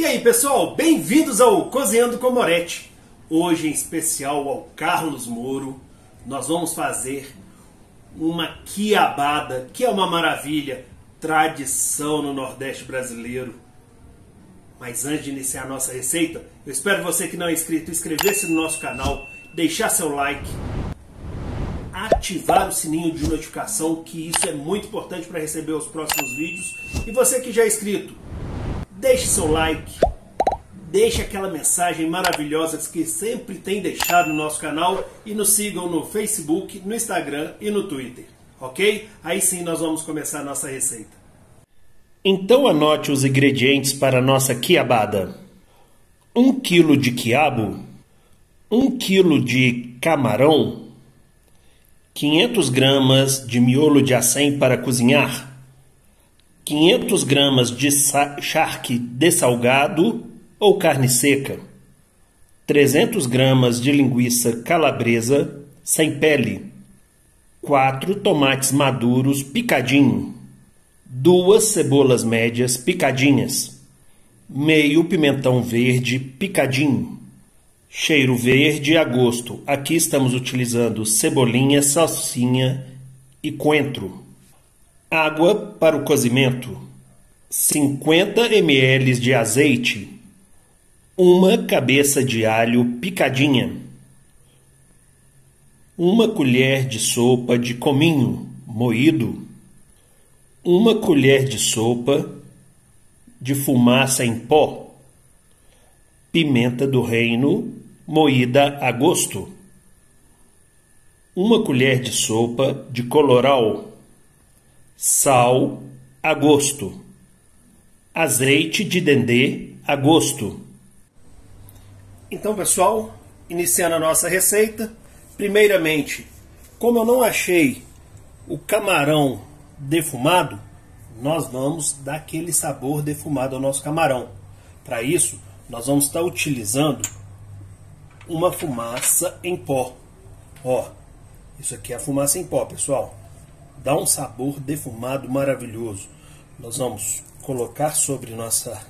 E aí pessoal, bem-vindos ao Cozinhando com Moretti. Hoje em especial ao Carlos Moro, nós vamos fazer uma quiabada, que é uma maravilha, tradição no Nordeste brasileiro. Mas antes de iniciar a nossa receita, eu espero você que não é inscrito inscrever-se no nosso canal, deixar seu like, ativar o sininho de notificação, que isso é muito importante para receber os próximos vídeos. E você que já é inscrito, deixe seu like, deixe aquela mensagem maravilhosa que sempre tem deixado no nosso canal e nos sigam no Facebook, no Instagram e no Twitter, ok? Aí sim nós vamos começar a nossa receita. Então anote os ingredientes para a nossa quiabada. 1 kg de quiabo, 1 kg de camarão, 500 gramas de miolo de acém para cozinhar, 500 gramas de charque dessalgado ou carne seca, 300 gramas de linguiça calabresa sem pele, 4 tomates maduros picadinho, duas cebolas médias picadinhas, meio pimentão verde picadinho, cheiro verde a gosto. Aqui estamos utilizando cebolinha, salsinha e coentro. Água para o cozimento: 50 ml de azeite, uma cabeça de alho picadinha, uma colher de sopa de cominho moído, uma colher de sopa de fumaça em pó, pimenta do reino moída a gosto, uma colher de sopa de coloral sal a gosto, azeite de dendê a gosto. Então, pessoal, iniciando a nossa receita, primeiramente, como eu não achei o camarão defumado, nós vamos dar aquele sabor defumado ao nosso camarão. Para isso, nós vamos estar utilizando uma fumaça em pó. Ó, isso aqui é a fumaça em pó, pessoal dá um sabor defumado maravilhoso. Nós vamos colocar sobre nossa,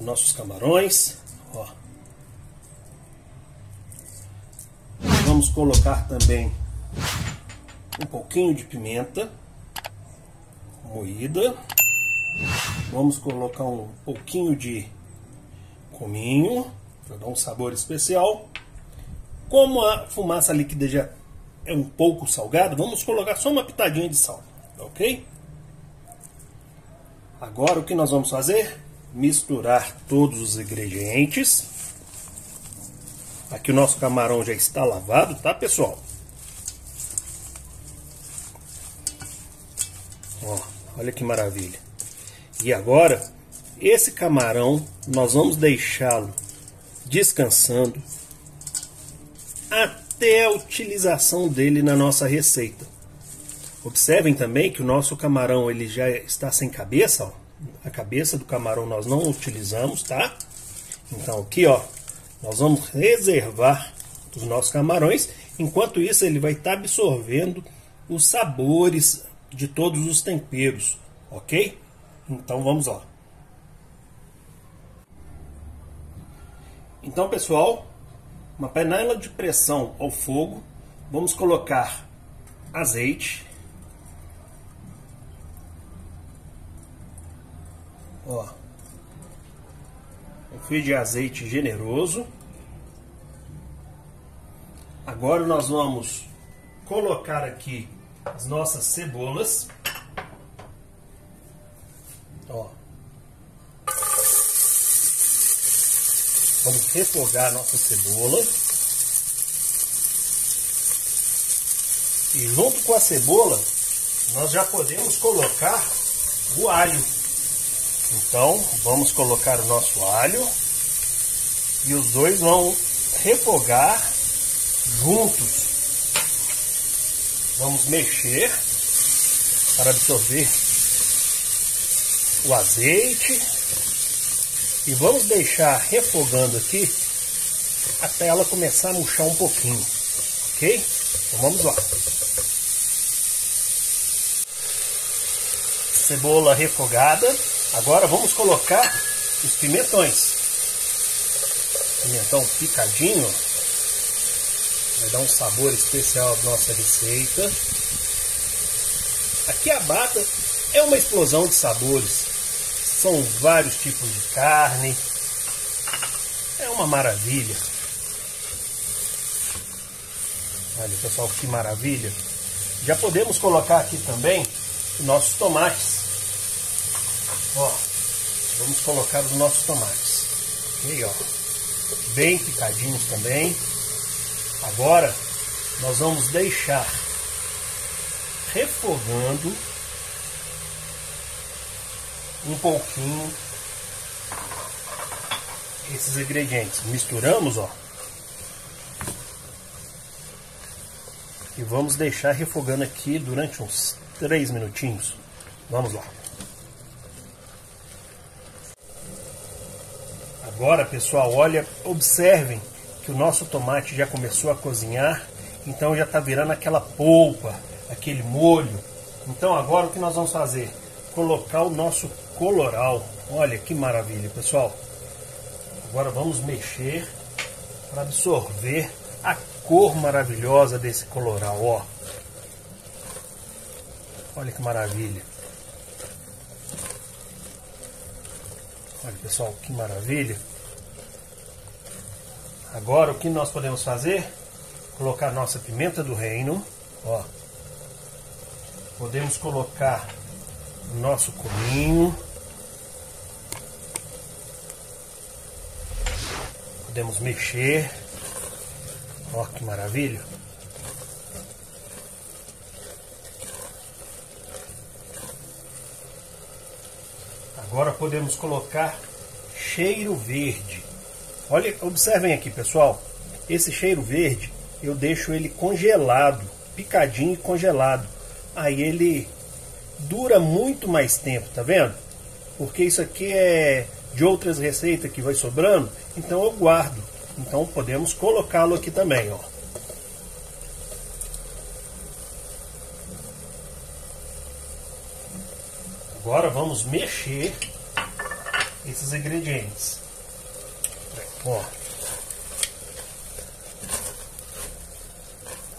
nossos camarões. Ó. Vamos colocar também um pouquinho de pimenta moída. Vamos colocar um pouquinho de cominho para dar um sabor especial. Como a fumaça líquida já é um pouco salgado, vamos colocar só uma pitadinha de sal, ok? Agora o que nós vamos fazer? Misturar todos os ingredientes. Aqui o nosso camarão já está lavado, tá pessoal? Ó, olha que maravilha. E agora, esse camarão, nós vamos deixá-lo descansando até a utilização dele na nossa receita. Observem também que o nosso camarão ele já está sem cabeça, ó. a cabeça do camarão nós não utilizamos, tá? Então aqui, ó, nós vamos reservar os nossos camarões, enquanto isso ele vai estar tá absorvendo os sabores de todos os temperos, ok? Então vamos lá. Então pessoal, uma panela de pressão ao fogo, vamos colocar azeite. Ó, um fio de azeite generoso. Agora nós vamos colocar aqui as nossas cebolas. Ó. Vamos refogar a nossa cebola. E junto com a cebola, nós já podemos colocar o alho. Então, vamos colocar o nosso alho e os dois vão refogar juntos. Vamos mexer para absorver o azeite e vamos deixar refogando aqui até ela começar a murchar um pouquinho, ok? Então vamos lá. Cebola refogada. Agora vamos colocar os pimentões. Pimentão picadinho, vai dar um sabor especial à nossa receita. Aqui a bata é uma explosão de sabores. São vários tipos de carne. É uma maravilha. Olha pessoal, que maravilha. Já podemos colocar aqui também os nossos tomates. Ó, vamos colocar os nossos tomates. Ok, ó. Bem picadinhos também. Agora nós vamos deixar refogando um pouquinho esses ingredientes. Misturamos, ó. E vamos deixar refogando aqui durante uns 3 minutinhos. Vamos lá. Agora, pessoal, olha, observem que o nosso tomate já começou a cozinhar, então já está virando aquela polpa, aquele molho. Então agora o que nós vamos fazer? Colocar o nosso coloral. Olha que maravilha, pessoal. Agora vamos mexer para absorver a cor maravilhosa desse coloral, ó. Olha que maravilha. Olha, pessoal, que maravilha. Agora o que nós podemos fazer? Colocar nossa pimenta do reino, ó. Podemos colocar nosso cominho. Podemos mexer. Ó que maravilha. Agora podemos colocar cheiro verde. Olha, observem aqui, pessoal. Esse cheiro verde, eu deixo ele congelado, picadinho e congelado. Aí ele dura muito mais tempo, tá vendo? Porque isso aqui é de outras receitas que vai sobrando, então eu guardo. Então podemos colocá-lo aqui também, ó. Agora vamos mexer esses ingredientes. Ó.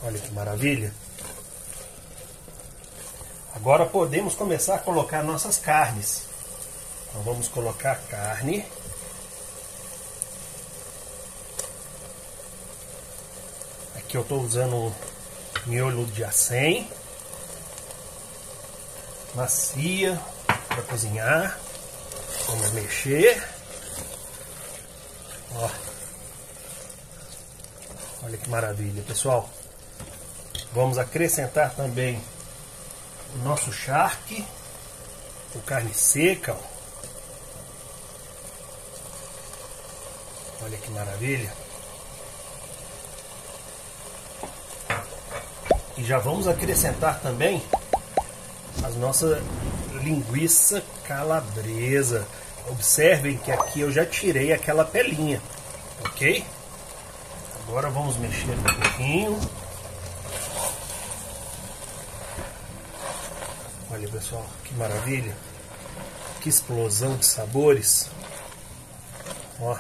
Olha que maravilha. Agora podemos começar a colocar nossas carnes. Então vamos colocar a carne. Aqui eu estou usando miolo de acém. Macia para cozinhar. Vamos mexer. Ó. Olha que maravilha, pessoal. Vamos acrescentar também o nosso charque, o carne seca, ó. Que maravilha. E já vamos acrescentar também as nossas linguiça calabresa. Observem que aqui eu já tirei aquela pelinha, ok? Agora vamos mexer um pouquinho. Olha pessoal, que maravilha. Que explosão de sabores. Ó.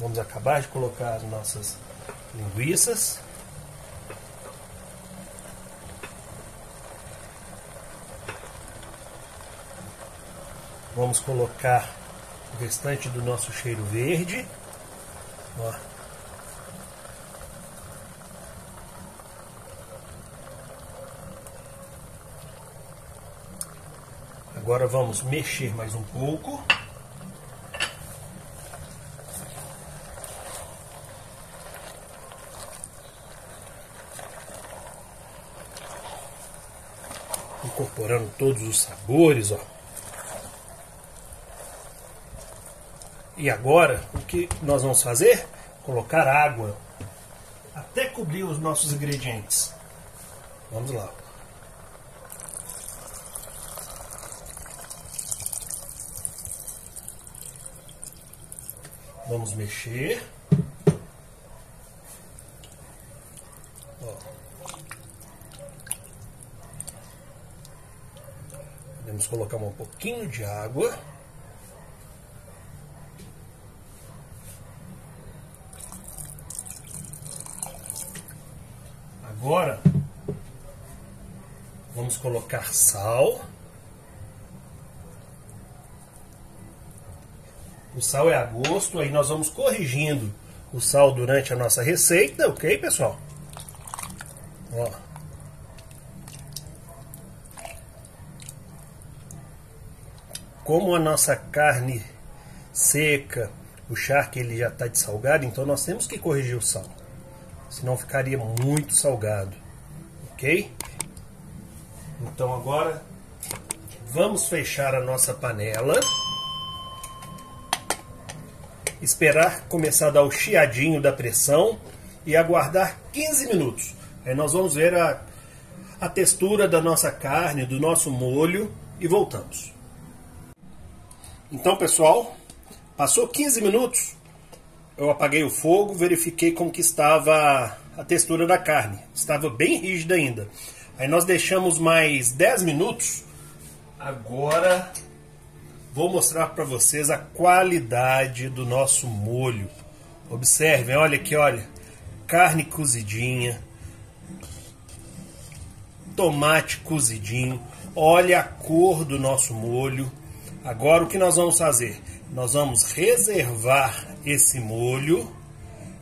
Vamos acabar de colocar as nossas linguiças. Vamos colocar o restante do nosso cheiro verde. Ó. Agora vamos mexer mais um pouco. Todos os sabores, ó. E agora, o que nós vamos fazer? Colocar água até cobrir os nossos ingredientes. Vamos lá. Vamos mexer. colocar um pouquinho de água. Agora vamos colocar sal. O sal é a gosto, aí nós vamos corrigindo o sal durante a nossa receita, ok, pessoal? Ó. Como a nossa carne seca, o charque ele já está de salgado, então nós temos que corrigir o sal. Senão ficaria muito salgado, ok? Então agora vamos fechar a nossa panela esperar começar a dar o chiadinho da pressão e aguardar 15 minutos. Aí nós vamos ver a, a textura da nossa carne, do nosso molho e voltamos. Então, pessoal, passou 15 minutos, eu apaguei o fogo, verifiquei como que estava a textura da carne. Estava bem rígida ainda. Aí nós deixamos mais 10 minutos. Agora vou mostrar para vocês a qualidade do nosso molho. Observem, olha aqui, olha, carne cozidinha, tomate cozidinho, olha a cor do nosso molho. Agora o que nós vamos fazer? Nós vamos reservar esse molho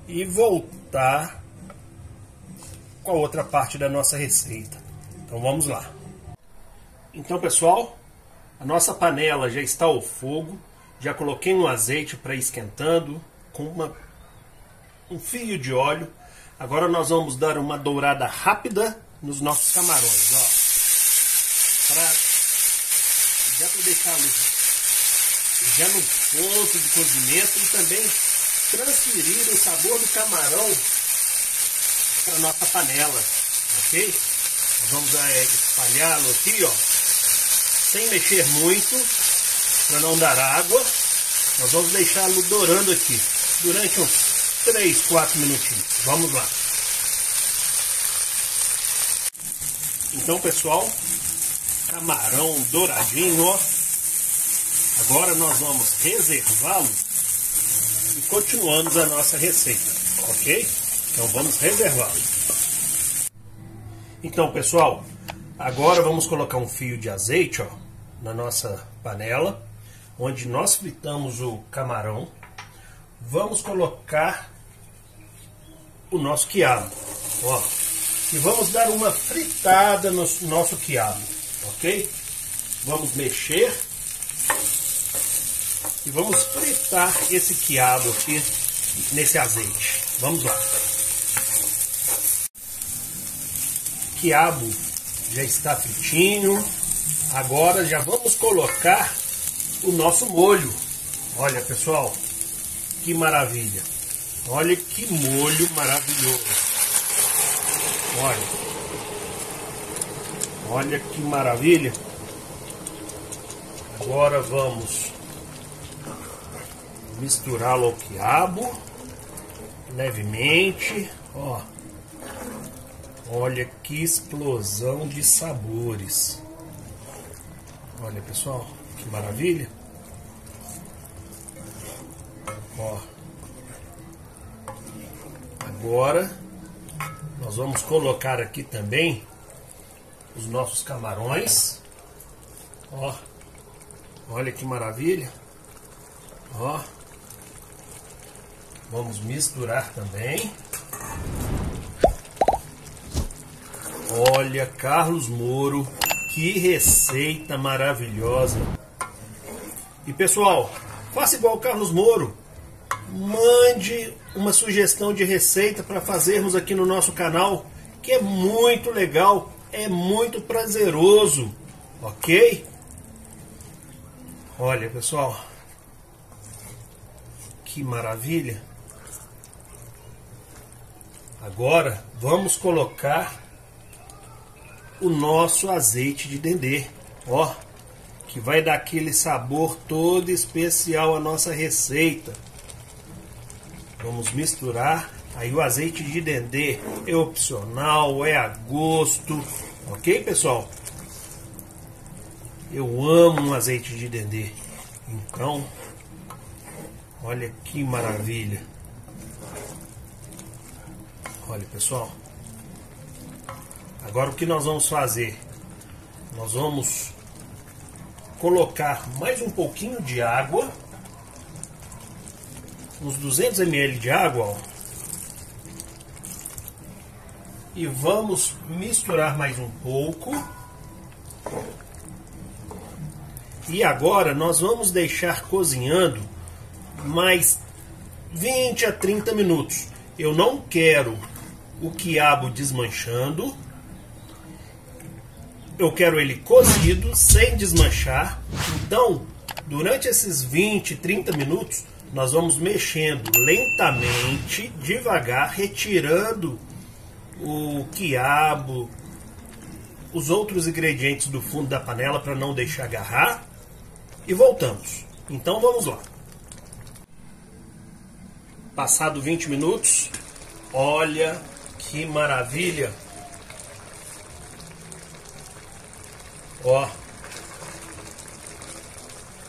e voltar com a outra parte da nossa receita. Então vamos lá. Então, pessoal, a nossa panela já está ao fogo, já coloquei um azeite para esquentando com uma, um fio de óleo. Agora nós vamos dar uma dourada rápida nos nossos camarões, ó. Pra, já para deixá-los já no ponto de cozimento e também transferir o sabor do camarão para nossa panela, ok? Vamos é, espalhá-lo aqui, ó sem mexer muito, para não dar água. Nós vamos deixá-lo dourando aqui durante uns 3, 4 minutinhos. Vamos lá. Então, pessoal, camarão douradinho, ó. Agora nós vamos reservá-lo e continuamos a nossa receita, ok? Então vamos reservá-lo. Então, pessoal, Agora vamos colocar um fio de azeite ó, na nossa panela, onde nós fritamos o camarão. Vamos colocar o nosso quiabo, ó, e vamos dar uma fritada no nosso quiabo, ok? Vamos mexer e vamos fritar esse quiabo aqui nesse azeite. Vamos lá. Quiabo já está fritinho. Agora já vamos colocar o nosso molho. Olha, pessoal, que maravilha. Olha que molho maravilhoso. Olha. Olha que maravilha. Agora vamos misturá-lo ao quiabo levemente, ó. Olha que explosão de sabores. Olha, pessoal, que maravilha. Ó. Agora nós vamos colocar aqui também os nossos camarões. Ó. Olha que maravilha. Ó. Vamos misturar também. Olha, Carlos Moro, que receita maravilhosa. E pessoal, faça igual o Carlos Moro. Mande uma sugestão de receita para fazermos aqui no nosso canal, que é muito legal, é muito prazeroso, ok? Olha, pessoal, que maravilha. Agora vamos colocar o nosso azeite de dendê, ó, que vai dar aquele sabor todo especial à nossa receita. Vamos misturar. Aí o azeite de dendê é opcional, é a gosto, ok, pessoal? Eu amo um azeite de dendê. Então, olha que maravilha. Olha, pessoal. Agora o que nós vamos fazer? Nós vamos colocar mais um pouquinho de água, uns 200 ml de água, ó, e vamos misturar mais um pouco. E agora nós vamos deixar cozinhando mais 20 a 30 minutos. Eu não quero o quiabo desmanchando. Eu quero ele cozido, sem desmanchar. Então, durante esses 20, 30 minutos, nós vamos mexendo lentamente, devagar, retirando o quiabo, os outros ingredientes do fundo da panela para não deixar agarrar e voltamos. Então vamos lá. Passado 20 minutos, olha que maravilha. Ó.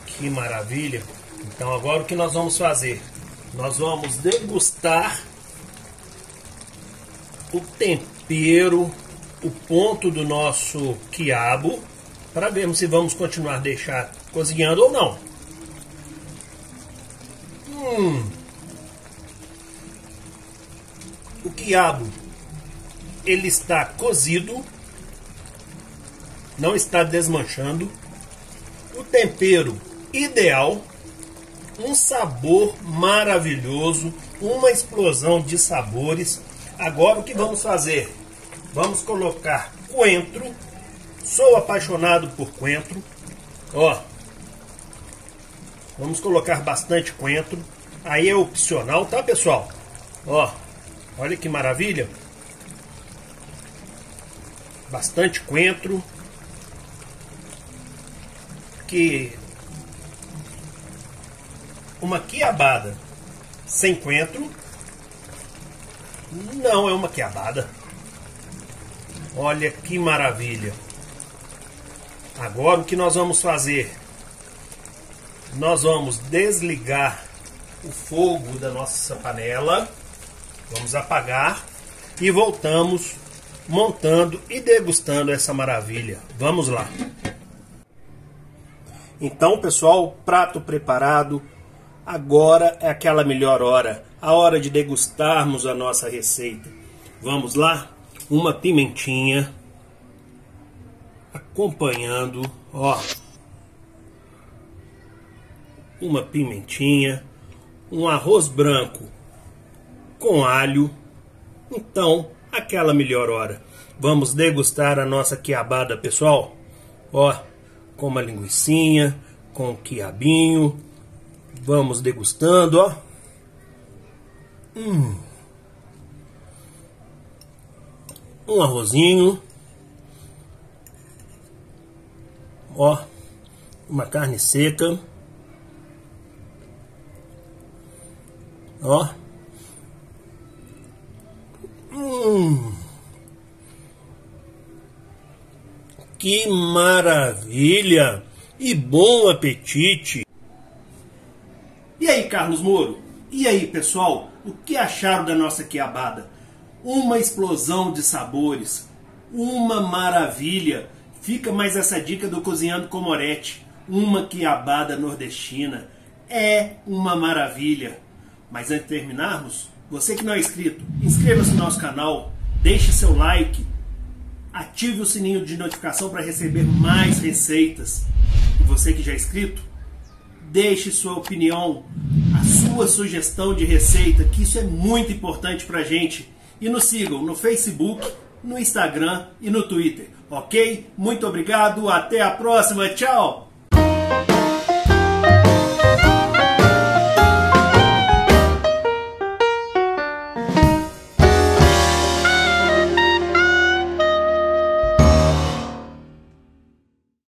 Que maravilha. Então agora o que nós vamos fazer? Nós vamos degustar o tempero, o ponto do nosso quiabo, para vermos se vamos continuar deixar cozinhando ou não. Hum. O quiabo ele está cozido, não está desmanchando. O tempero ideal, um sabor maravilhoso, uma explosão de sabores. Agora o que vamos fazer? Vamos colocar coentro. Sou apaixonado por coentro. Ó. Vamos colocar bastante coentro. Aí é opcional, tá, pessoal? Ó. Olha que maravilha. Bastante coentro. Que uma quiabada sem coentro não é uma quiabada. Olha que maravilha. Agora o que nós vamos fazer? Nós vamos desligar o fogo da nossa panela. Vamos apagar e voltamos montando e degustando essa maravilha. Vamos lá. Então, pessoal, prato preparado. Agora é aquela melhor hora a hora de degustarmos a nossa receita. Vamos lá? Uma pimentinha acompanhando, ó. Uma pimentinha, um arroz branco com alho. Então, aquela melhor hora. Vamos degustar a nossa quiabada, pessoal. Ó, com uma linguiçinha, com quiabinho. Vamos degustando, ó. Hum. Um arrozinho. Ó, uma carne seca. Ó. Hum. Que maravilha! E bom apetite! E aí, Carlos Moro? E aí, pessoal? O que acharam da nossa quiabada? Uma explosão de sabores, uma maravilha. Fica mais essa dica do Cozinhando com Moretti, uma quiabada nordestina. É uma maravilha. Mas antes de terminarmos, você que não é inscrito, inscreva-se no nosso canal, deixe seu like, ative o sininho de notificação para receber mais receitas. E você que já é inscrito, deixe sua opinião, sua sugestão de receita, que isso é muito importante para gente. E nos sigam no Facebook, no Instagram e no Twitter, ok? Muito obrigado, até a próxima, tchau!